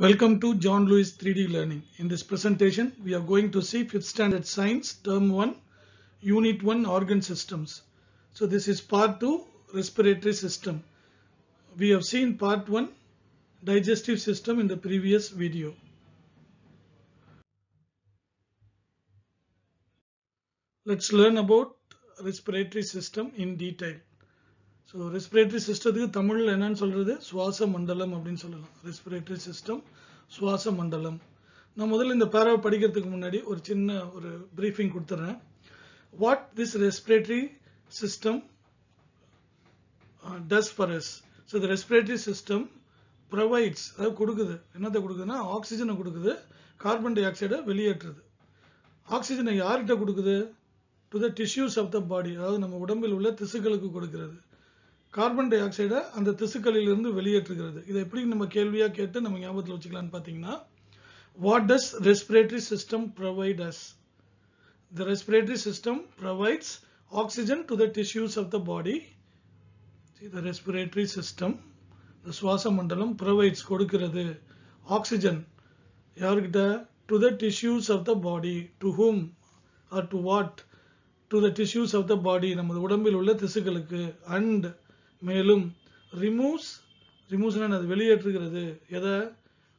Welcome to John Lewis 3D Learning. In this presentation, we are going to see 5th standard science, term 1, unit 1 organ systems. So this is part 2, respiratory system. We have seen part 1, digestive system in the previous video. Let's learn about respiratory system in detail. So respiratory சிஸ்டத்துக்கு தமிழில் என்னன்னு சொல்றது? சுவாச மண்டலம் அப்படின்னு சொல்லலாம். Respiratory system சுவாச மண்டலம் நான் முதல்ல இந்த பேராவை படிக்கிறதுக்கு முன்னாடி ஒரு சின்ன ஒரு ப்ரீஃபிங் கொடுத்துட்றேன் what this respiratory system does for us so இந்த ரெஸ்பிரேட்டரி சிஸ்டம் ப்ரொவைட்ஸ் அதாவது கொடுக்குது. என்னத்தை கொடுக்குதுன்னா? ஆக்சிஜனை கொடுக்குது. கார்பன் டை ஆக்சைடை வெளியேற்றுது. ஆக்சிஜனை யார்கிட்ட கொடுக்குது? To the tissues of the body அதாவது நம்ம உடம்பில் உள்ள திசுக்களுக்கு கொடுக்கிறது. கார்பன் டை ஆக்சைடை அந்த திசுக்களிலிருந்து வெளியேற்றுகிறது. இதை எப்படி நம்ம கேள்வியாக கேட்டு நம்ம ஞாபகத்தில் வச்சுக்கலாம்னு பார்த்தீங்கன்னா what does respiratory system provide us the respiratory system provides oxygen to the tissues of the body the respiratory system இந்த சுவாச மண்டலம் ப்ரொவைட்ஸ் கொடுக்கிறது ஆக்சிஜன் யாருக்கிட்ட? To the tissues of the body to whom or to what to the tissues of the body நமது உடம்பில் உள்ள திசுக்களுக்கு. And மேலும் removes ரிமூவ்ஸ்னா அது வெளியேற்றுகிறது. எதை?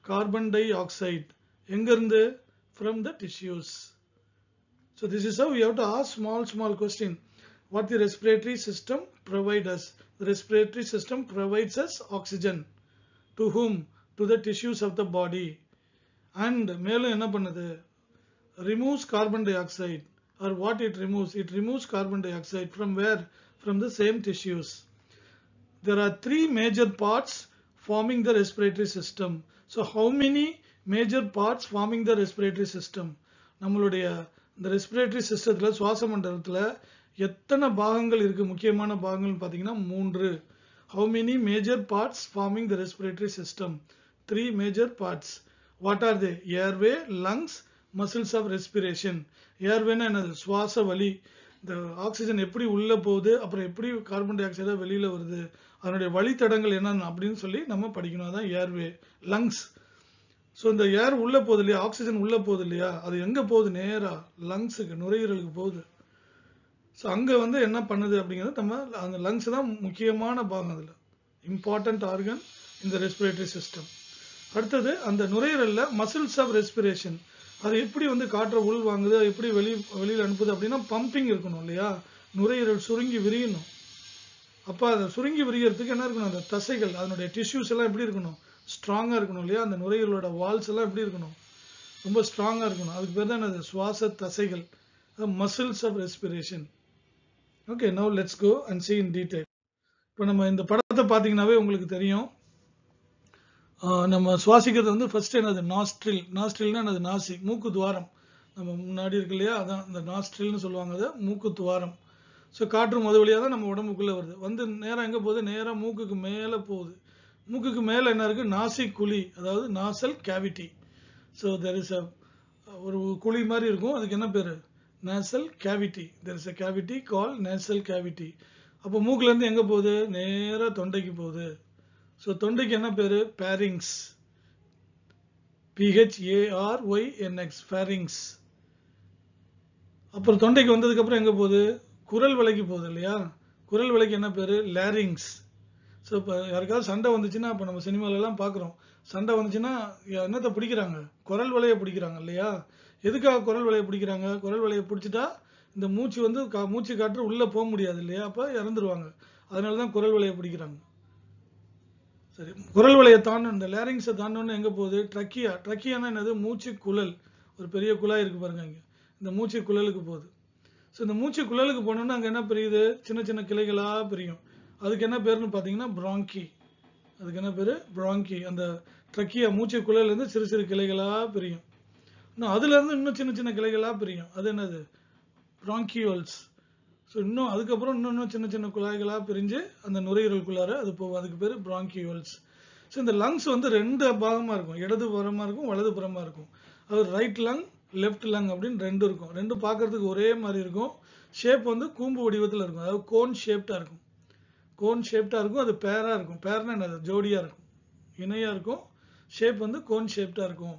கார்பன் டை ஆக்சைட் எங்கிருந்து from the tissues so this is how you have to ask small small question what the respiratory system provide us respiratory system provides us oxygen to whom to the tissues of the body and மேலும் என்ன பண்ணுது? Removes carbon dioxide or what it removes it removes carbon dioxide from where? From the same tissues there are three major parts forming the respiratory system so how many major parts forming the respiratory system நம்மளுடைய இந்த respiratory சிஸ்டத்தில் சுவாச மண்டலத்தில் எத்தனை பாகங்கள் இருக்கு முக்கியமான பாகங்கள் பார்த்தீங்கன்னா மூன்று how many major parts forming the respiratory system three major parts what are they airway lungs muscles of respiration ஏர்வேனா என்னது சுவாச வலி இந்த ஆக்சிஜன் எப்படி உள்ள போகுது அப்புறம் எப்படி கார்பன் டை ஆக்சைடா வெளியில வருது அதனுடைய வழித்தடங்கள் என்னென்ன அப்படின்னு சொல்லி நம்ம படிக்கணும். அதான் ஏர்வே லங்ஸ் ஸோ இந்த ஏர் உள்ள போகுது இல்லையா? ஆக்சிஜன் உள்ள போகுது இல்லையா? அது எங்க போகுது? நேரா லங்ஸுக்கு நுரையீரலுக்கு போகுது. ஸோ அங்க வந்து என்ன பண்ணுது அப்படிங்கிறது நம்ம அந்த லங்ஸ் தான் முக்கியமான பாகம் அதில். இம்பார்ட்டன்ட் ஆர்கன் இந்த ரெஸ்பிரேட்டரி சிஸ்டம் அடுத்தது அந்த நுரையீரல்ல மசில்ஸ் ஆஃப் ரெஸ்பிரேஷன் அது எப்படி வந்து காற்றை உள் வாங்குது எப்படி வெளி வெளியில் அனுப்புது அப்படின்னா பம்பிங் இருக்கணும் இல்லையா? நுரையீரல் சுருங்கி விரியணும். அப்போ அதை சுருங்கி விரியறதுக்கு என்ன இருக்கணும்? அந்த தசைகள் அதனுடைய டிஷ்யூஸ் எல்லாம் எப்படி இருக்கணும்? ஸ்ட்ராங்காக இருக்கணும் இல்லையா? அந்த நுரையீரலோட வால்ஸ் எல்லாம் எப்படி இருக்கணும்? ரொம்ப ஸ்ட்ராங்காக இருக்கணும். அதுக்கு பேர் தான் என்னது? சுவாச தசைகள். Muscles of respiration okay now let's go and see in detail இப்போ நம்ம இந்த படத்தை பார்த்தீங்கன்னாவே உங்களுக்கு தெரியும். நம்ம சுவாசிக்கிறது வந்து ஃபர்ஸ்ட் என்னது? நாஸ்ட்ரில் நாஸ்ட்ரில்னா என்னது? நாசி. மூக்கு துவாரம். நம்ம முன்னாடி இருக்கு இல்லையா? அதான் இந்த நாஸ்ட்ரில்னு சொல்லுவாங்க அதை. மூக்கு துவாரம். ஸோ காற்று முத வழியாக தான் நம்ம உடம்புக்குள்ளே வருது. வந்து நேராக எங்கே போகுது? நேராக மூக்குக்கு மேலே போகுது. மூக்குக்கு மேலே என்ன இருக்குது நாசி குழி. அதாவது nasal cavity so there is a ஒரு குழி மாதிரி இருக்கும். அதுக்கு என்ன பேர்? Nasal cavity there is a cavity call nasal cavity அப்போ மூக்குலேருந்து எங்கே போகுது? நேராக தொண்டைக்கு போகுது. ஸோ தொண்டைக்கு என்ன பேர்? பேரிங்ஸ் பிஹெச்ஏஆர்ஒய்என்எக்ஸ் ஃபேரிங்ஸ் அப்புறம் தொண்டைக்கு வந்ததுக்கப்புறம் எங்கே போகுது? குரல் விலைக்கு போகுது இல்லையா? குரல் விலைக்கு என்ன பேர்? லேரிங்ஸ் ஸோ இப்போ யாருக்காவது சண்டை வந்துச்சுன்னா இப்போ நம்ம சினிமாலெல்லாம் பார்க்குறோம் சண்டை வந்துச்சுன்னா என்னத்தை பிடிக்கிறாங்க? குரல் விலையை பிடிக்கிறாங்க இல்லையா? எதுக்காக குரல் விலையை பிடிக்கிறாங்க? குரல் விலையை பிடிச்சிட்டா இந்த மூச்சு வந்து கா மூச்சு காற்று உள்ளே போக முடியாது இல்லையா? அப்போ இறந்துருவாங்க. அதனால தான் குரல் விலையை பிடிக்கிறாங்க. சரி குரல் வலையை தாண்டணும் இந்த லேரிங்ஸை தாண்டணும்னு எங்கே போகுது? ட்ரக்கியா ட்ரக்கியானா என்னது? மூச்சு குழல். ஒரு பெரிய குழாய் இருக்கு பாருங்க இங்கே. இந்த மூச்சு குழலுக்கு போகுது. ஸோ இந்த மூச்சு குழலுக்கு போனோம்னா அங்கே என்ன பிரியுது? சின்ன சின்ன கிளைகளாக பிரியும். அதுக்கு என்ன பேர்னு பார்த்தீங்கன்னா ப்ராங்கி அதுக்கு என்ன பேர்? ப்ராங்கி அந்த ட்ரக்கியா மூச்சு குழல்லேருந்து சிறு சிறு கிளைகளாக பிரியும். இன்னும் அதுலேருந்து இன்னும் சின்ன சின்ன கிளைகளாக பிரியும். அது என்னது? ப்ராங்கியோல்ஸ் ஸோ இன்னும் அதுக்கப்புறம் இன்னும் இன்னும் சின்ன சின்ன குழாய்களாக பிரிஞ்சு அந்த நுரையீரலுக்குள்ளார அது போகும் அதுக்கு பேர் பிராங்கியூல்ஸ் ஸோ இந்த லங்ஸ் வந்து ரெண்டு பாகமாக இருக்கும். இடது புறமாக இருக்கும் வலது புறமாக இருக்கும். அது ரைட் லங் லெஃப்ட் லங் அப்படின்னு ரெண்டு இருக்கும். ரெண்டு பார்க்கறதுக்கு ஒரே மாதிரி இருக்கும். ஷேப் வந்து கூம்பு வடிவத்தில் இருக்கும். அதாவது கோன் ஷேப்டாக இருக்கும். கோன் ஷேப்டாக இருக்கும். அது பேராக இருக்கும். பேர்னா என்னது? ஜோடியாக இருக்கும். இணையாக இருக்கும். ஷேப் வந்து கோன் ஷேப்டாக இருக்கும்.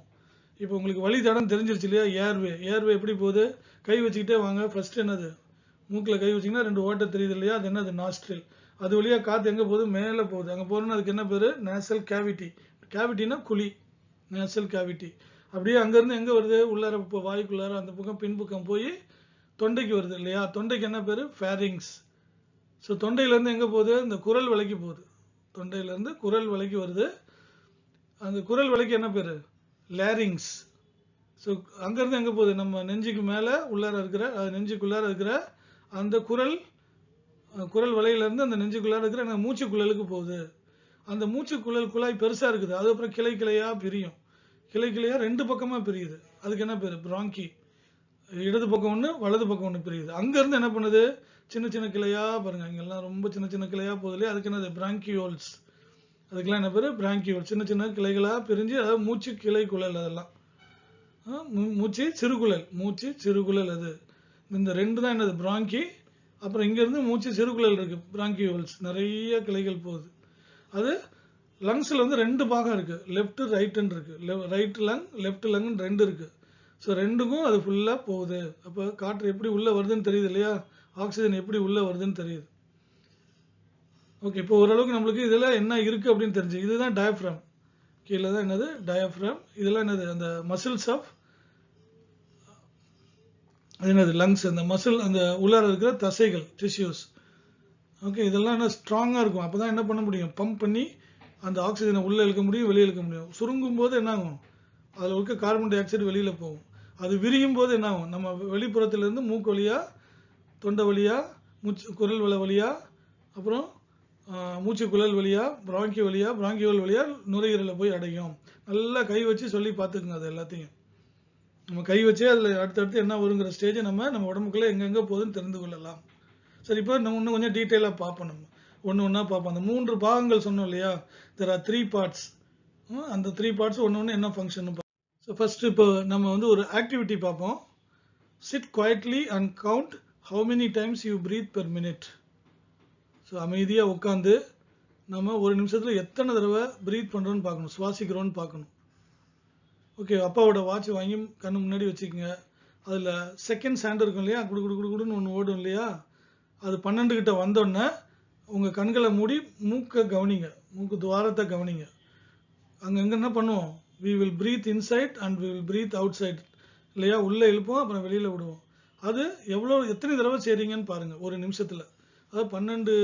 இப்போ உங்களுக்கு வழி தடம் தெரிஞ்சிருச்சு இல்லையா? ஏர்வே ஏர்வே எப்படி போகுது? கை வச்சுக்கிட்டே வாங்க. ஃபர்ஸ்ட் என்னது? மூக்கில் கை வச்சிங்கன்னா ரெண்டு ஓட்டை தெரியுது இல்லையா? அது என்னது? நாஸ்ட்ரில் அது வழியாக காற்று எங்கே போகுது? மேலே போகுது. அங்கே போகணும்னா அதுக்கு என்ன பேர்? நேசல் கேவிட்டி கேவிட்டினா குழி. நேசல் கேவிட்டி அப்படியே அங்கேருந்து எங்கே வருது? உள்ளார இப்போ வாய்க்குள்ளார அந்த பக்கம் பின்பக்கம் போய் தொண்டைக்கு வருது இல்லையா? தொண்டைக்கு என்ன பேர்? ஃபேரிங்ஸ் ஸோ தொண்டையிலேருந்து எங்கே போகுது? இந்த குரல் விலைக்கு போகுது. தொண்டையிலேருந்து குரல் விலைக்கு வருது. அந்த குரல் விலைக்கு என்ன பேர்? லேரிங்ஸ் ஸோ அங்கேருந்து எங்கே போகுது? நம்ம நெஞ்சுக்கு மேலே உள்ளார இருக்கிற அது நெஞ்சுக்குள்ளார இருக்கிற அந்த குரல் குரல் வலையிலேருந்து அந்த நெஞ்சுக்குள்ளார இருக்கிற எனக்கு மூச்சு குழலுக்கு போகுது. அந்த மூச்சு குழல் குழாய் பெருசாக இருக்குது. அது அப்புறம் கிளை கிளையாக பிரியும். கிளை கிளையாக ரெண்டு பக்கமாக பிரியுது. அதுக்கு என்ன பேர்? பிராங்கி இடது பக்கம் ஒன்று வலது பக்கம் ஒன்று பிரியுது. அங்கேருந்து என்ன பண்ணுது? சின்ன சின்ன கிளையா பாருங்கள் இங்கெல்லாம் ரொம்ப சின்ன சின்ன கிளையா போகுது இல்லையா? அதுக்கு என்னது? பிராங்கியோல்ஸ் அதுக்கெல்லாம் என்ன பேர்? பிராங்கியோல் சின்ன சின்ன கிளைகளாக பிரிஞ்சு அதாவது மூச்சு கிளை குழல் அதெல்லாம். மூ- மூச்சு சிறுகுழல் மூச்சு சிறுகுழல் அது. இந்த ரெண்டு தான் என்னது பிராங்கி அப்புறம் இங்கேருந்து மூச்சு சிறுகுழல் இருக்கு பிராங்கியோல்ஸ் நிறைய கிளைகள் போகுது. அது லங்ஸில் வந்து ரெண்டு பாகம் இருக்கு லெஃப்ட் ரைட்டுன்னு இருக்கு. ரைட் லங் லெஃப்ட் லங்னு ரெண்டு இருக்கு. ஸோ ரெண்டுக்கும் அது ஃபுல்லாக போகுது. அப்போ காற்று எப்படி உள்ளே வருதுன்னு தெரியுது இல்லையா? ஆக்சிஜன் எப்படி உள்ளே வருதுன்னு தெரியுது. ஓகே இப்போ ஓரளவுக்கு நம்மளுக்கு இதில் என்ன இருக்குது அப்படின்னு தெரிஞ்சு இதுதான் டயஃப்ரம் கீழே தான் என்னது? டயஃப்ரம் இதெல்லாம் என்னது? அந்த மசில்ஸ் ஆஃப் என்னது லங்ஸ் அந்த மசில் அந்த உள்ளார இருக்கிற தசைகள் டிஷ்யூஸ் ஓகே இதெல்லாம் என்ன ஸ்ட்ராங்காக இருக்கும். அப்போ தான் என்ன பண்ண முடியும்? பம்ப் பண்ணி அந்த ஆக்சிஜனை உள்ளே இழுக்க முடியும் வெளியே இழுக்க முடியும். சுருங்கும் போது என்ன ஆகும்? அதில் இருக்க கார்பன் டை ஆக்சைடு வெளியில் போகும். அது விரியும் போது என்ன ஆகும்? நம்ம வெளிப்புறத்துலேருந்து மூக்கு வழியாக தொண்டை வழியாக மூச்சு குரல் வலை வழியாக அப்புறம் மூச்சு குழல் வழியாக பிராங்கி வழியா பிராங்கியோல் வழியாக நுரையீரலை போய் அடையும். நல்லா கை வச்சு சொல்லி பார்த்துக்குங்க அது எல்லாத்தையும். நம்ம கை வச்சே அதில் அடுத்தடுத்து என்ன வருங்கிற ஸ்டேஜை நம்ம நம்ம உடம்புக்குள்ளே எங்கெங்கே போகுதுன்னு தெரிந்து கொள்ளலாம். சரி இப்போ நம்ம இன்னும் கொஞ்சம் டீட்டெயிலாக பார்ப்போம் நம்ம. ஒன்று ஒன்றா பார்ப்போம். அந்த மூன்று பாகங்கள் சொன்னோம் இல்லையா? தெர் ஆர் த்ரீ பார்ட்ஸ் அந்த த்ரீ பார்ட்ஸ் ஒன்று ஒன்று என்ன ஃபங்க்ஷன் ஸோ ஃபஸ்ட்டு இப்போ நம்ம வந்து ஒரு ஆக்டிவிட்டி பார்ப்போம். Sit quietly and count how many times you breathe per minute so அமைதியாக உட்காந்து நம்ம ஒரு நிமிஷத்தில் எத்தனை தடவை ப்ரீத் பண்ணுறோன்னு பார்க்கணும். சுவாசிக்கிறோன்னு பார்க்கணும். ஓகே அப்பாவோட வாட்ச் வாங்கி கண்ணு முன்னாடி வச்சுக்கோங்க. அதில் செகண்ட் ஹேண்ட் இருக்கும் இல்லையா? குடு குடு குடு குடுன்னு ஒன்று ஓடும் இல்லையா? அது பன்னெண்டு கிட்ட வந்தோடனே உங்கள் கண்களை மூடி மூக்கை கவனிங்க. மூக்கு துவாரத்தை கவனிங்க. அங்கங்கே என்ன பண்ணுவோம்? We will breathe inside and we will breathe outside இல்லையா? உள்ளே இழுப்போம் அப்புறம் வெளியில் விடுவோம். அது எவ்வளோ எத்தனை தடவை செய்கிறீங்கன்னு பாருங்கள் ஒரு நிமிஷத்தில். அதாவது பன்னெண்டு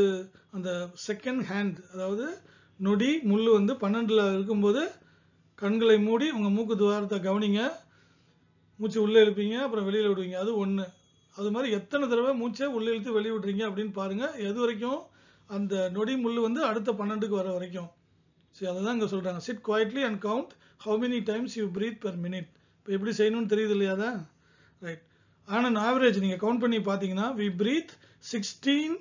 அந்த செகண்ட் ஹேண்ட் அதாவது நொடி முள் வந்து பன்னெண்டில் இருக்கும்போது கண்களை மூடி உங்கள் மூக்கு துவாரத்தை கவனிங்க. மூச்சு உள்ளே இழுப்பீங்க அப்புறம் வெளியில் விடுவீங்க. அது ஒன்று அது மாதிரி எத்தனை தடவை மூச்சை உள்ளே இழுத்து வெளியே விடுறீங்க அப்படின்னு பாருங்கள் எது வரைக்கும்? அந்த நொடி முள் வந்து அடுத்த பன்னெண்டுக்கு வர வரைக்கும். சரி அதை தான் இங்கே சொல்கிறாங்க sit quietly and count how many times you breathe per minute இப்போ எப்படி செய்யணும்னு தெரியுது இல்லையா தான் ரைட் ஆனால் ஆவரேஜ் நீங்கள் கவுண்ட் பண்ணி பார்த்தீங்கன்னா we breathe sixteen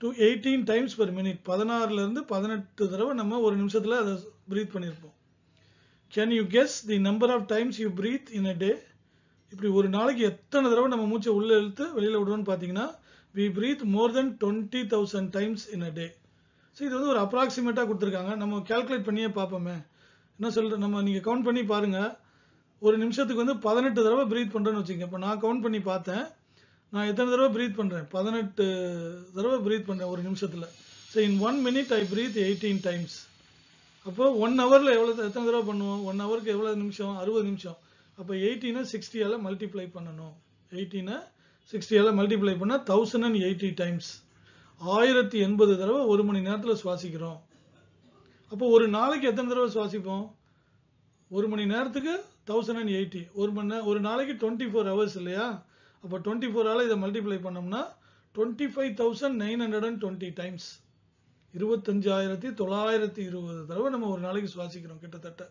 to eighteen times per minute பதினாறுலேருந்து பதினெட்டு தடவை நம்ம ஒரு நிமிஷத்தில் அதை ப்ரீத் பண்ணியிருப்போம். Can you guess the number of times you breathe in a day இப்படி ஒரு நாளைக்கு எத்தனை தடவை நம்ம மூச்சை உள்ளே இழுத்து வெளியில் விடுவோம்னு பார்த்தீங்கன்னா we breathe more then twenty thousand times in a day so இது வந்து ஒரு அப்ராக்சிமேட்டாக கொடுத்துருக்காங்க. நம்ம கேல்குலேட் பண்ணியே பார்ப்போமே. என்ன சொல்ற நம்ம நீங்கள் கவுண்ட் பண்ணி பாருங்கள் ஒரு நிமிஷத்துக்கு வந்து பதினெட்டு தடவை ப்ரீத் பண்ணுறேன்னு வச்சுங்க இப்போ நான் கவுண்ட் பண்ணி பார்த்தேன். நான் எத்தனை தடவை ப்ரீத் பண்ணுறேன் பதினெட்டு தடவை ப்ரீத் பண்ணுறேன் ஒரு நிமிஷத்தில். So in one minute I breathe eighteen times அப்போ ஒன் ஹவரில் எவ்வளோ எத்தனை தடவை பண்ணுவோம்? ஒன் ஹவருக்கு எவ்வளோ நிமிஷம்? அறுபது நிமிஷம். அப்போ எயிட்டீனை சிக்ஸ்டியால் மல்டிப்ளை பண்ணணும். எயிட்டீனை சிக்ஸ்டியால் மல்டிப்ளை பண்ணால் தௌசண்ட் அண்ட் எயிட்டி டைம்ஸ் ஆயிரத்தி எண்பது தடவை ஒரு மணி நேரத்தில் சுவாசிக்கிறோம். அப்போ ஒரு நாளைக்கு எத்தனை தடவை சுவாசிப்போம்? ஒரு மணி நேரத்துக்கு தௌசண்ட் அண்ட் எயிட்டி ஒரு மணி நேரம் ஒரு நாளைக்கு டுவெண்ட்டி ஃபோர் ஹவர்ஸ் இல்லையா? அப்போ டுவெண்ட்டி ஃபோரால் இதை மல்டிப்ளை பண்ணோம்னா twenty five thousand nine hundred and twenty times இருபத்தஞ்சாயிரத்தி தொள்ளாயிரத்தி இருபது தடவை நம்ம ஒரு நாளைக்கு சுவாசிக்கிறோம் கிட்டத்தட்ட.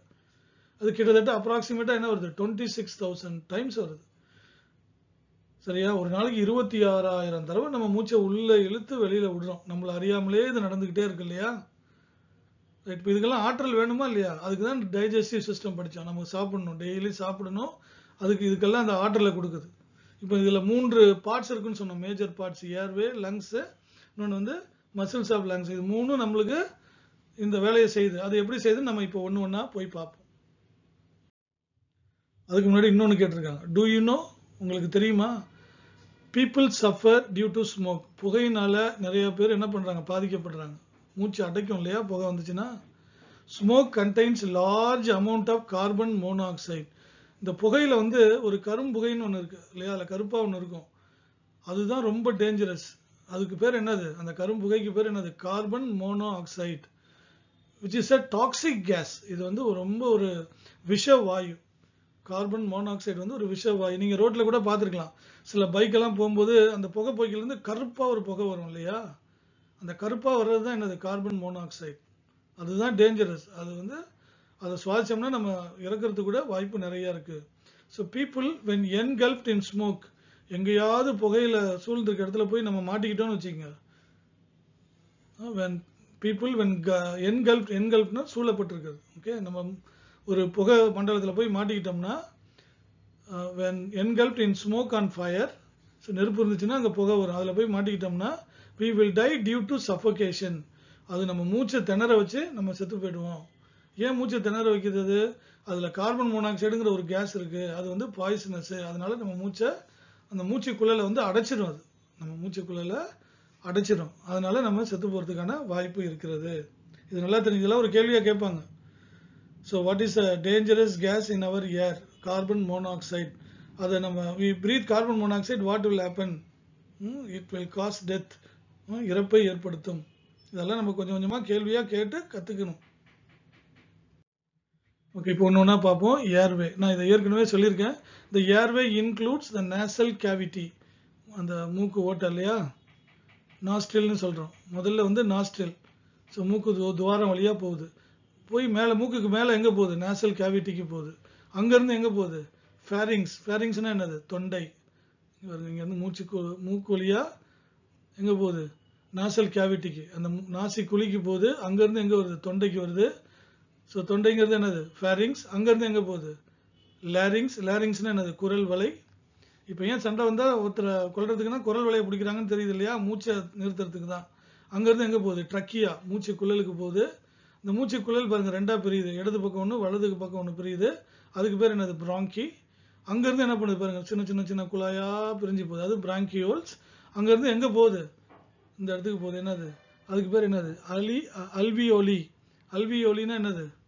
அது கிட்டத்தட்ட அப்ராக்சிமேட்டாக என்ன வருது? டுவெண்ட்டி சிக்ஸ் தௌசண்ட் டைம்ஸ் வருது. சரியா? ஒரு நாளைக்கு இருபத்தி ஆறாயிரம் தடவை நம்ம மூச்சை உள்ளே இழுத்து வெளியில் விடுறோம். நம்மளை அறியாமலே இது நடந்துக்கிட்டே இருக்கு இல்லையா? ரைட் இப்போ இதுக்கெல்லாம் ஆற்றல் வேணுமா இல்லையா? அதுக்கு தான் டைஜஸ்டிவ் சிஸ்டம் படித்தோம் நம்ம சாப்பிடணும். டெய்லி சாப்பிடணும். அதுக்கு இதுக்கெல்லாம் அந்த ஆற்றலை கொடுக்குது. இப்போ இதில் மூன்று பார்ட்ஸ் இருக்குன்னு சொன்னோம். மேஜர் பார்ட்ஸ் ஏர்வே லங்ஸு இன்னொன்று வந்து மசில்ஸ் ஆஃப் லங்ஸ் இது மூணும் நம்மளுக்கு இந்த வேலையை செய்யுது. அது எப்படி செய்யுது நம்ம இப்போ ஒன்று ஒன்றா போய் பார்ப்போம். அதுக்கு முன்னாடி இன்னொன்று கேட்டிருக்காங்க. டூ யூ நோ உங்களுக்கு தெரியுமா? People suffer due to smoke புகையினால நிறைய பேர் என்ன பண்ணுறாங்க பாதிக்கப்படுறாங்க. மூச்சு அடைக்கும் இல்லையா? புகை வந்துச்சுன்னா smoke contains large amount of carbon monoxide இந்த புகையில் வந்து ஒரு கரும்புகைன்னு ஒன்று இருக்குது இல்லையா? அதில் கருப்பாக ஒன்று இருக்கும். அதுதான் ரொம்ப டேஞ்சரஸ் அதுக்கு பேர் என்னது? அந்த கரும்புகைக்கு பேர் என்னது? Carbon monoxide which is a toxic gas இது வந்து ரொம்ப ஒரு விஷ வாயு கார்பன் மோனாக்சைடு வந்து ஒரு விஷ வாயு நீங்கள் ரோட்டில் கூட பார்த்துருக்கலாம். சில பைக்கெல்லாம் போகும்போது அந்த புகை பைக்கில கருப்பாக ஒரு புகை வரும் இல்லையா? அந்த கருப்பாக வர்றது தான் என்னது? கார்பன் மோனாக்சைடு அதுதான் டேஞ்சரஸ் அது வந்து அதை சுவாசிச்சோம்னா நம்ம இறக்கிறதுக்கு கூட வாய்ப்பு நிறையா இருக்குது so people when engulfed in smoke எங்கேயாவது புகையில சூழ்ந்திருக்க இடத்துல போய் நம்ம மாட்டிக்கிட்டோம்னு வச்சுக்கோங்க. வென் பீப்புள் வென் என்கல்ப் என்கல்ப்னா சூழப்பட்டிருக்கிறது. ஓகே நம்ம ஒரு புகை மண்டலத்தில் போய் மாட்டிக்கிட்டோம்னா when engulf in smoke on fire so நெருப்பு இருந்துச்சுன்னா அங்கே புகை வரும். அதில் போய் மாட்டிக்கிட்டோம்னா we will die due to suffocation அது நம்ம மூச்சை திணற வச்சு நம்ம செத்து போயிடுவோம். ஏன் மூச்சை திணற வைக்கிறது? அதில் கார்பன் மோனாக்சைடுங்கிற ஒரு கேஸ் இருக்குது அது வந்து பாய்சனஸ் அதனால நம்ம மூச்சை அந்த மூச்சுக்குழலை வந்து அடைச்சிடும் அது. நம்ம மூச்சுக்குழலை அடைச்சிடும் அதனால நம்ம செத்து போகிறதுக்கான வாய்ப்பு இருக்கிறது. இது நல்லா தெரிஞ்சதெல்லாம் ஒரு கேள்வியாக கேட்பாங்க. So what is a dangerous gas in our air carbon monoxide அதை நம்ம we breathe carbon monoxide what will happen it will cause death இறப்பை ஏற்படுத்தும். இதெல்லாம் நம்ம கொஞ்சம் கொஞ்சமாக கேள்வியாக கேட்டு கற்றுக்கணும் ஓகே இப்போ ஒன்று ஒன்றா பார்ப்போம். ஏர்வே நான் இதை ஏற்கனவே சொல்லியிருக்கேன். இந்த airway includes the nasal cavity அந்த மூக்கு ஓட்டை இல்லையா? நாஸ்ட்ரில்னு சொல்கிறோம் முதல்ல வந்து நாஸ்ட்ரில் ஸோ மூக்கு துவாரம் வழியாக போகுது. போய் மேலே மூக்குக்கு மேலே எங்கே போகுது? நேசல் கேவிட்டிக்கு போகுது. அங்கேருந்து எங்கே போகுது? ஃபேரிங்ஸ் ஃபேரிங்ஸ்னால் என்னது? தொண்டை. இங்கேருந்து மூச்சு மூக்கு வழியாக எங்கே போகுது? நாசல் கேவிட்டிக்கு அந்த நாசி குழிக்கு போகுது. அங்கேருந்து எங்கே வருது? தொண்டைக்கு வருது. ஸோ தொண்டைங்கிறது என்னது? ஃபேரிங்ஸ் அங்கேருந்து எங்கே போகுது? லேரிங்ஸ் லேரிங்ஸ்னு என்னது? குரல் வலை. இப்போ ஏன் சண்டை வந்தால் ஒருத்தரை கொல்றதுக்குன்னா குரல் வலையை பிடிக்கிறாங்கன்னு தெரியுது இல்லையா? மூச்சை நிறுத்துறதுக்கு தான். அங்கேருந்து எங்கே போகுது? ட்ரக்கியா மூச்சு குழலுக்கு போகுது. இந்த மூச்சு குழல் பாருங்கள் ரெண்டாக பிரியுது. இடது பக்கம் ஒன்று வலதுக்கு பக்கம் ஒன்று பிரியுது. அதுக்கு பேர் என்னது? பிராங்கி அங்கேருந்து என்ன பண்ணுது பாருங்கள் சின்ன சின்ன சின்ன குழாயாக பிரிஞ்சு போகுது. அது பிராங்கியோல்ஸ் அங்கேருந்து எங்கே போகுது? இந்த இடத்துக்கு போகுது. என்னது? அதுக்கு பேர் என்னது? அலி அ- அல்வியோலி. அல்வியோலின்னா என்னது?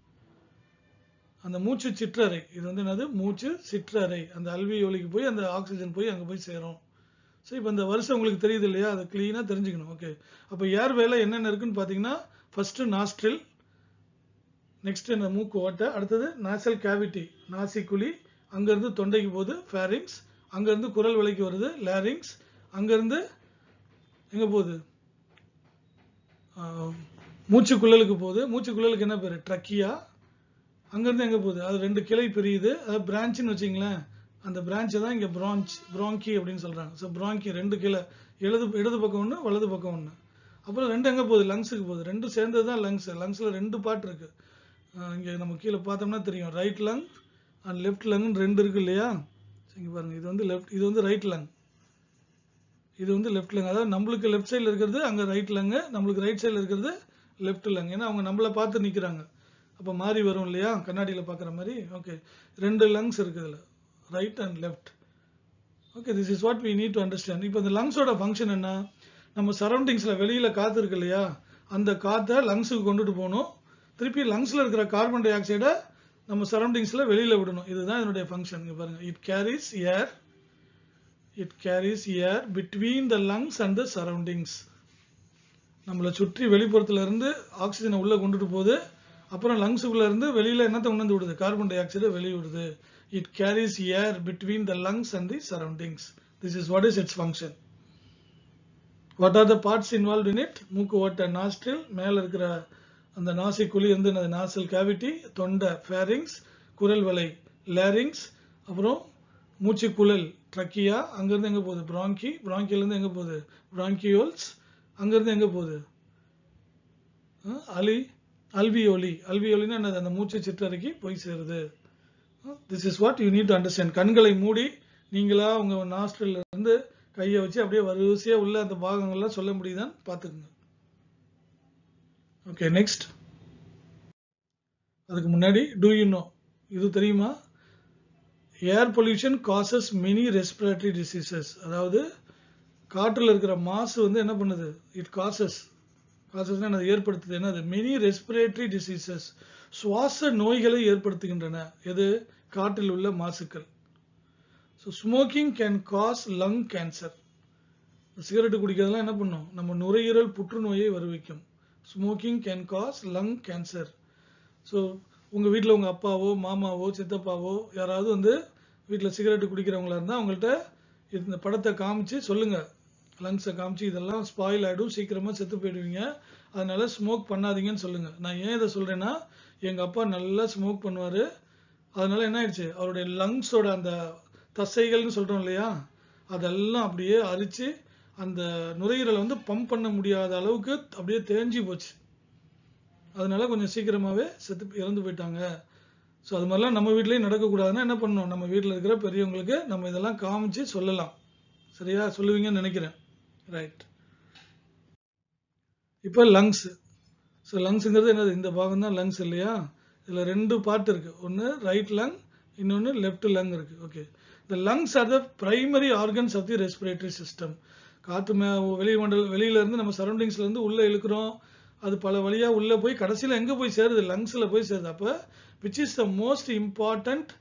அந்த மூச்சு சிற்றறை. இது வந்து என்னது? மூச்சு சிற்றறை. அந்த அல்வியோலிக்கு போய் அந்த ஆக்சிஜன் போய் அங்கே போய் சேரும். ஸோ இப்போ இந்த வருஷம் உங்களுக்கு தெரியுது இல்லையா? அதை க்ளீனாக தெரிஞ்சுக்கணும். ஓகே அப்போ ஏர் வேலை என்னென்ன இருக்குன்னு பார்த்தீங்கன்னா ஃபர்ஸ்ட்டு நாஸ்ட்ரில் நெக்ஸ்ட் இந்த மூக்கு ஓட்டை அடுத்தது நாசல் கேவிட்டி நாசிக்குழி அங்கேருந்து தொண்டைக்கு போகுது ஃபேரிங்ஸ் அங்கேருந்து குரல் விலைக்கு வருது லேரிங்ஸ் அங்கேருந்து எங்கே போகுது? மூச்சு மூச்சுக்குழலுக்கு போகுது. மூச்சுக்குழலுக்கு என்ன பேர்? ட்ரக்கியா அங்கேருந்து எங்கே போகுது? அது ரெண்டு கிளை பிரியுது. அதாவது பிரான்ச்னு வச்சிங்களேன் அந்த பிரான்ச்சை தான் இங்கே பிரான்ச் பிராங்கி அப்படின்னு சொல்கிறாங்க ஸோ பிராங்கி ரெண்டு கிளை. இடது இடது பக்கம் ஒன்று வலது பக்கம் ஒன்று அப்புறம் ரெண்டு எங்கே போகுது? லங்ஸுக்கு போகுது. ரெண்டும் சேர்ந்தது தான் லங்ஸ் லங்ஸில் ரெண்டு பார்ட் இருக்குது இங்கே நம்ம கீழே பார்த்தோம்னா தெரியும். ரைட் லங் அண்ட் லெஃப்ட் லங்னு ரெண்டு இருக்கு இல்லையா? இங்கே பாருங்கள் இது வந்து லெஃப்ட் இது வந்து ரைட் லங் இது வந்து லெஃப்ட் லங் அதாவது நம்மளுக்கு லெஃப்ட் சைடில் இருக்கிறது அங்கே ரைட் லங்கு நம்மளுக்கு ரைட் சைடில் இருக்கிறது லெஃப்ட் லங் ஏன்னா அவங்க நம்மளை பார்த்து நிற்கிறாங்க அப்போ மாறி வரும் இல்லையா? கண்ணாடியில் பார்க்குற மாதிரி? ஓகே ரெண்டு லங்ஸ் இருக்குது இதில் right and left okay this is what we need to understand இப்போ இந்த லங்ஸோட ஃபங்க்ஷன் என்ன? நம்ம சரௌண்டிங்ஸில் வெளியில் காற்று இருக்கு இல்லையா? அந்த காற்றை லங்ஸுக்கு கொண்டுட்டு போகணும். திருப்பி லங்ஸில் இருக்கிற கார்பன் டை ஆக்சைடை நம்ம சரௌண்டிங்ஸில் வெளியில் விடணும். இதுதான் இதனுடைய ஃபங்க்ஷன் இங்கே பாருங்கள் it carries air it carries air between the lungs and the surroundings நம்மளை சுற்றி வெளிப்புறத்துல இருந்து ஆக்சிஜனை உள்ளே கொண்டுட்டு போகுது. அப்புறம் லங்ஸுக்குள்ள இருந்து வெளியில என்னத்தை உணர்ந்து விடுது? கார்பன் டை ஆக்சைடை வெளியிடுது it carries air between the lungs and the surroundings this is what is its function what are the parts involve in it மூக்கு ஓட்ட நாஸ்ட்ரில் மேல இருக்கிற அந்த நாசி குழி வந்து நாசல் கேவிட்டி தொண்டை ஃபேரிங்ஸ் குரல் வலை லேரிங்ஸ் அப்புறம் மூச்சு குழல் ட்ரக்கியா அங்கேருந்து எங்கே போகுது? பிராங்கி பிராங்கியிலேருந்து எங்கே போகுது? பிராங்கியோல்ஸ் அங்கேருந்து எங்கே போகுது? அலி அல்வியோலி. அல்வியோலின்னா என்னது? அந்த மூச்சு சிற்றறைக்கு போய் சேருது. This is what you need to understand கண்களை மூடி நீங்களா உங்க நாஸ்ட்ரில் இருந்து கையை வச்சு அப்படியே வரிசையா உள்ள அந்த பாகங்கள்லாம் சொல்ல முடியுதான்னு பார்த்துக்குங்க. ஓகே நெக்ஸ்ட் அதுக்கு முன்னாடி டூ யூ நோ இது தெரியுமா? Air pollution causes many respiratory diseases அதாவது காற்றில் இருக்கிற மாசு வந்து என்ன பண்ணுது? இட் காசஸ் காசஸ்னா அது ஏற்படுத்துது என்னது மெனி ரெஸ்பிரேட்டரி டிசீசஸ் சுவாச நோய்களை ஏற்படுத்துகின்றன. எது? காற்றில் உள்ள மாசுக்கள். So smoking can cause lung cancer cigarette குடிக்கிறதுலாம் என்ன பண்ணும்? நம்ம நுரையீரல் புற்றுநோயை வருவிக்கும். Smoking can cause lung cancer so உங்கள் வீட்டில் உங்கள் அப்பாவோ மாமாவோ சித்தப்பாவோ யாராவது வந்து வீட்டில் சிகரெட்டு குடிக்கிறவங்களா இருந்தால் அவங்கள்ட்ட இந்த படத்தை காமிச்சு சொல்லுங்கள் லங்ஸை காமிச்சு இதெல்லாம் ஸ்பாயில் ஆகிடும் சீக்கிரமாக செத்து போயிடுவீங்க. அதனால ஸ்மோக் பண்ணாதீங்கன்னு சொல்லுங்கள் நான் ஏன் இதை சொல்கிறேன்னா எங்கள் அப்பா நல்லா ஸ்மோக் பண்ணுவார். அதனால என்ன ஆயிடுச்சு? அவருடைய லங்ஸோட அந்த தசைகள்னு சொல்கிறோம் இல்லையா? அதெல்லாம் அப்படியே அரித்து அந்த நுரையீரலை வந்து பம்ப் பண்ண முடியாத அளவுக்கு அப்படியே தேஞ்சு போச்சு. அதனால கொஞ்சம் சீக்கிரமாகவே செத்து இறந்து போயிட்டாங்க. ஸோ அது மாதிரிலாம் நம்ம வீட்லேயும் நடக்கக்கூடாதுன்னா என்ன பண்ணணும்? நம்ம வீட்டில் இருக்கிற பெரியவங்களுக்கு நம்ம இதெல்லாம் காமிச்சு சொல்லலாம். சரியா? சொல்லுவீங்கன்னு நினைக்கிறேன். ரைட் இப்போ லங்ஸ் ஸோ லங்ஸுங்கிறது என்னது? இந்த பாகம் தான் லங்ஸ் இல்லையா? இதில் ரெண்டு பார்ட் இருக்குது ஒன்று ரைட் லங் இன்னொன்று லெஃப்ட் லங் இருக்குது ஓகே இந்த lungs are the primary organs of the respiratory system காற்று மே வெளி மண்டல வெளியிலேருந்து நம்ம சரௌண்டிங்ஸ்லேருந்து உள்ளே இழுக்கிறோம். அது பல வழியாக உள்ளே போய் கடைசியில் எங்கே போய் சேருது? லங்ஸில் போய் சேருது. அப்போ which is the most important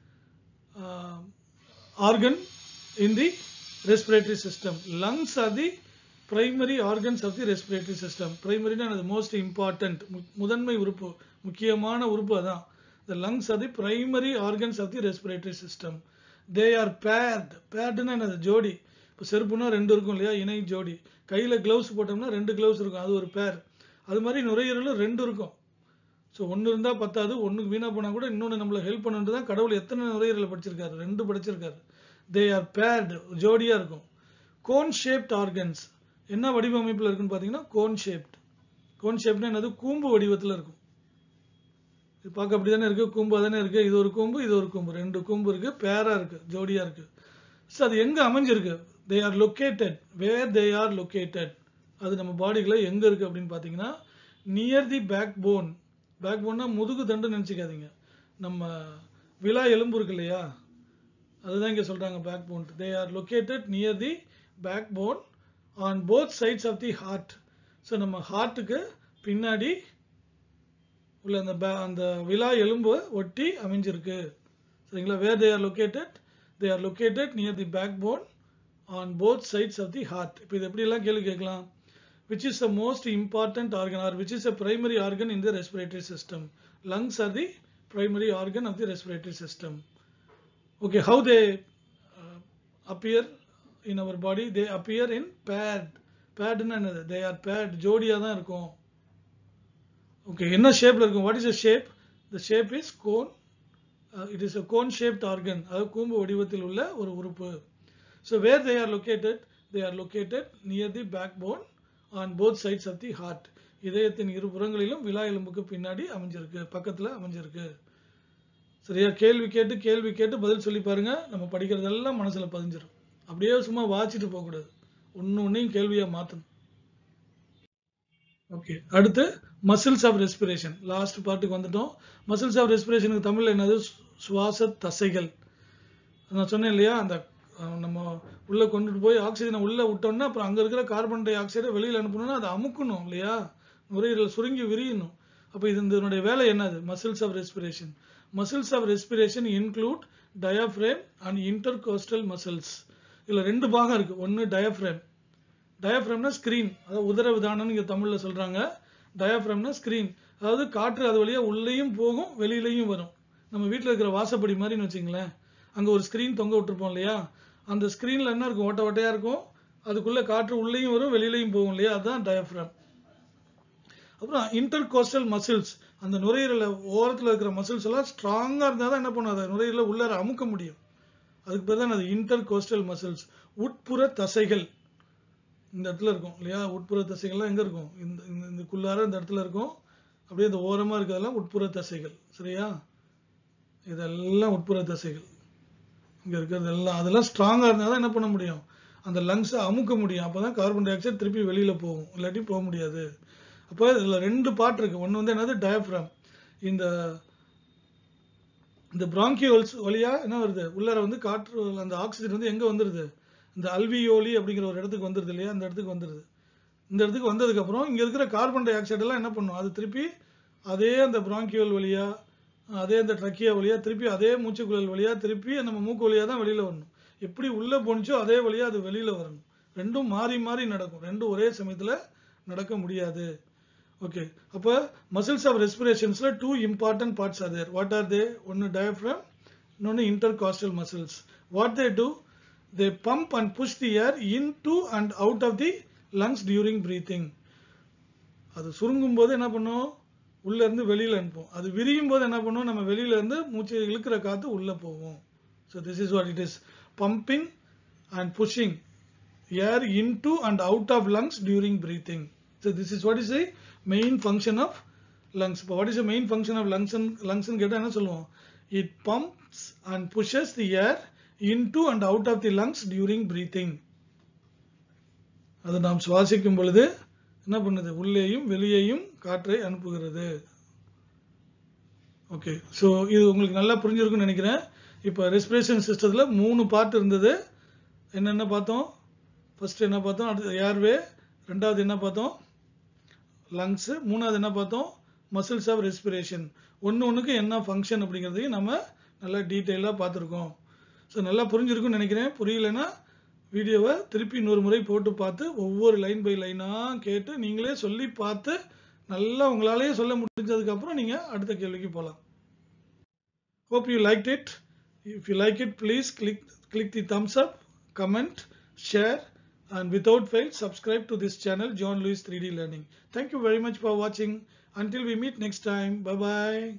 organ in the respiratory system lungs are the primary organs of the respiratory system பிரைமரினா அது மோஸ்ட் இம்பார்ட்டன்ட் முதன்மை உறுப்பு. முக்கியமான உறுப்பு அதான். The lungs are the primary organs of the respiratory system they are paired பேர்டுன்னா என்னது? ஜோடி. இப்போ செருப்புனா ரெண்டு இருக்கும் இல்லையா? இணை ஜோடி. கையில் க்ளவுஸ் போட்டோம்னா ரெண்டு க்ளவுஸ் இருக்கும். அது ஒரு பேர் அது மாதிரி நுரையீரலும் ரெண்டு இருக்கும். ஸோ ஒன்று இருந்தால் பத்தாது. ஒன்றுக்கு வீணாக போனால் கூட இன்னொன்று நம்மளை ஹெல்ப் பண்ணிட்டு தான் கடவுள் எத்தனை நுரையீரலை படிச்சிருக்காரு? ரெண்டு படிச்சிருக்காரு. தே ஆர் பேர்டு ஜோடியாக இருக்கும். கோன் ஷேப்ட் ஆர்கன்ஸ் என்ன வடிவமைப்பில் இருக்குன்னு பார்த்தீங்கன்னா கோன் ஷேப்ட் கோன் ஷேப்னா என்னது? கூம்பு வடிவத்தில் இருக்கும். இது பார்க்க அப்படி தானே இருக்குது கூம்பு தானே இருக்குது இது ஒரு கூம்பு இது ஒரு கூம்பு. ரெண்டு கூம்பு இருக்குது பேராக இருக்குது ஜோடியாக இருக்குது ஸோ அது எங்கே அமைஞ்சிருக்கு? They are located where they are located அது நம்ம பாடிக்குள்ளே எங்கே இருக்குது அப்படின்னு பார்த்தீங்கன்னா நியர் தி பேக் போன் பேக் போன்னா முதுகு தண்டு நினச்சிக்காதீங்க. நம்ம விழா எலும்பு இருக்கு இல்லையா? அதுதான் இங்கே சொல்கிறாங்க backbone they are located near the backbone on both sides of the heart so நம்ம ஹார்ட்டுக்கு பின்னாடி உள்ள அந்த அந்த விழா எலும்பு ஒட்டி அமைஞ்சிருக்கு சரிங்களா where they are located they are located near the backbone on both sides of the heart இப்போ இது எப்படிலாம் கேள்வி கேட்கலாம் which is the most important organ or which is a primary organ in the respiratory system lungs are the primary organ of the respiratory system okay how they appear in our body they appear in paired paired என்னது? They R bad ஜோடியாக தான் இருக்கும். Okay என்ன ஷேப்பில் இருக்கும்? What is a shape the shape is cone it is a cone shaped organ அதாவது கூம்பு வடிவத்தில் உள்ள ஒரு உறுப்பு. So where they are located they are located near the backbone on both sides of the heart இதயத்தின் இரு புறங்களிலும் விழா எலும்புக்கு பின்னாடி அமைஞ்சிருக்கு. பக்கத்தில் அமைஞ்சிருக்கு. சரியா? கேள்வி கேட்டு கேள்வி கேட்டு பதில் சொல்லி பாருங்க. நம்ம படிக்கிறதெல்லாம் மனசில் பதிஞ்சிடும் அப்படியே சும்மா வாச்சிட்டு போகக்கூடாது ஒன்று ஒன்றையும் கேள்வியாக மாற்றணும் ஓகே அடுத்து மசில்ஸ் ஆஃப் ரெஸ்பிரேஷன் லாஸ்ட் பார்ட்டுக்கு வந்துட்டோம். மசில்ஸ் ஆஃப் ரெஸ்பிரேஷனுக்கு தமிழில் என்னது? சுவாச தசைகள். நான் சொன்னேன் இல்லையா? அந்த நம்ம உள்ளே கொண்டுட்டு போய் ஆக்சிஜனை உள்ளே விட்டோம்னா அப்புறம் அங்கே இருக்கிற கார்பன் டை ஆக்சைடை வெளியில் அனுப்பணும்னா அதை அமுக்கணும் இல்லையா? நுரையீரல் சுருங்கி விரியணும். அப்போ இது இதனுடைய வேலை என்னது? Muscles of respiration muscles of respiration include diaphragm and intercostal muscles இதில் ரெண்டு பாகம் இருக்குது ஒன்று டயாஃப்ரேம் டயஃப்ரேம்னா ஸ்க்ரீன் அதாவது உதர விதானம்னு இங்கே தமிழில் சொல்கிறாங்க டயஃப்ரேம்னா ஸ்க்ரீன் அதாவது காற்று அது வழியாக உள்ளேயும் போகும் வெளியிலையும் வரும். நம்ம வீட்டில் இருக்கிற வாசப்படி மாதிரின்னு வச்சுங்களேன் அங்கே ஒரு ஸ்க்ரீன் தொங்க விட்டுருப்போம் இல்லையா? அந்த ஸ்க்ரீனில் என்ன இருக்கும்? ஓட்ட ஓட்டையாக இருக்கும். அதுக்குள்ளே காற்று உள்ளேயும் வரும் வெளியிலையும் போகும் இல்லையா? அதுதான் டயஃப்ரேம் அப்புறம் இன்டர் கோஸ்டல் மசில்ஸ் அந்த நுரையீரலை ஓரத்தில் இருக்கிற மசில்ஸ் எல்லாம் ஸ்ட்ராங்காக இருந்தால் தான் என்ன பண்ணும்? அதை நுரையீரலை உள்ளார அமுக்க முடியும். அதுக்கு பேர் தான் அது இன்டர் கோஸ்டல் மசில்ஸ் உட்புற தசைகள். இந்த இடத்துல இருக்கும் இல்லையா? உட்புற தசைகள்லாம் எங்கே இருக்கும்? இந்த இந்த குள்ளார இந்த இடத்துல இருக்கும். அப்படியே இந்த ஓரமாக இருக்கிறதெல்லாம் உட்புற தசைகள். சரியா? இதெல்லாம் உட்புற தசைகள். இங்கே இருக்கிறது எல்லாம் அதெல்லாம் ஸ்ட்ராங்காக இருந்தால் தான் என்ன பண்ண முடியும்? அந்த லங்ஸை அமுக்க முடியும். அப்போ தான் கார்பன் டை ஆக்சைடு திருப்பி வெளியில் போகும். இல்லாட்டி போக முடியாது. அப்போ இதில் ரெண்டு பார்ட் இருக்குது ஒன்று வந்து என்னது? டயஃப்ராம் இந்த இந்த பிராங்கியோல்ஸ் வழியாக என்ன வருது? உள்ளார வந்து காற்று அந்த ஆக்சிஜன் வந்து எங்கே வந்துருது? இந்த அல்வியோலி அப்படிங்கிற ஒரு இடத்துக்கு வந்துடுது இல்லையா? அந்த இடத்துக்கு வந்துடுது இந்த இடத்துக்கு வந்ததுக்கப்புறம் இங்கே இருக்கிற கார்பன் டை ஆக்சைடெல்லாம் என்ன பண்ணும்? அது திருப்பி அதே அந்த பிராங்கியோல் வழியா அதே அந்த ட்ரக்கியா வழியாக திருப்பி அதே மூச்சுக்குழல் வழியாக திருப்பி நம்ம மூக்கு வழியாக தான் வெளியில் வரணும். எப்படி உள்ளே போனுச்சோ அதே வழியாக அது வெளியில் வரணும். ரெண்டும் மாறி மாறி நடக்கும். ரெண்டும் ஒரே சமயத்தில் நடக்க முடியாது. ஓகே அப்போ muscles of ரெஸ்பிரேஷன்ஸ்ல two important parts are there what are they ஒன்னு டயஃப்ரம் இன்னொன்னு intercostal muscles what they do they pump and push the air into and out of the lungs during breathing அது சுருங்கும் போது என்ன பண்ணும்? உள்ள இருந்து வெளியில அனுப்பும். அது விரியும் போது என்ன பண்ணும்? நம்ம வெளியில இருந்து மூச்சு இழுக்கிற காத்து உள்ள போகும். So this is what it is pumping and pushing air into and out of lungs during breathing so this is what is I main function of lungs. But what is the main function of lungs and lungs and கேட்டா என்ன சொல்லுவோம்? It pumps and pushes the air into and out of the lungs during breathing. அது நாம் சுவாசிக்கும் பொழுது என்ன பண்ணுது? உள்ளேயும் வெளியேயும் காற்றை அனுப்புகிறது. ஓகே ஸோ இது உங்களுக்கு நல்லா புரிஞ்சிருக்கும்னு நினைக்கிறேன். இப்போ ரெஸ்பிரேஷன் சிஸ்டத்தில் மூணு பார்ட் இருந்தது. என்னென்ன பார்த்தோம்? ஃபஸ்ட்டு என்ன பார்த்தோம்? அடுத்து ஏர்வே ரெண்டாவது என்ன பார்த்தோம்? லங்ஸு மூணாவது என்ன பார்த்தோம்? மசில்ஸ் ஆஃப் ரெஸ்பிரேஷன் ஒன்று ஒன்றுக்கு என்ன ஃபங்க்ஷன் அப்படிங்கிறதையும் நம்ம நல்லா டீட்டெயிலாக பார்த்துருக்கோம். ஸோ நல்லா புரிஞ்சிருக்குன்னு நினைக்கிறேன். புரியலைன்னா வீடியோவை திருப்பி இன்னொரு முறை போட்டு பார்த்து ஒவ்வொரு லைன் பை லைனாக கேட்டு நீங்களே சொல்லி பார்த்து நல்லா உங்களாலேயே சொல்ல முடிஞ்சதுக்கப்புறம் நீங்கள் அடுத்த கேள்விக்கு போகலாம் hope you like it if you like it please click click the thumbs up comment share and without fail subscribe to this channel john lewis 3d learning. Thank you very much for watching. Until we meet next time. Bye bye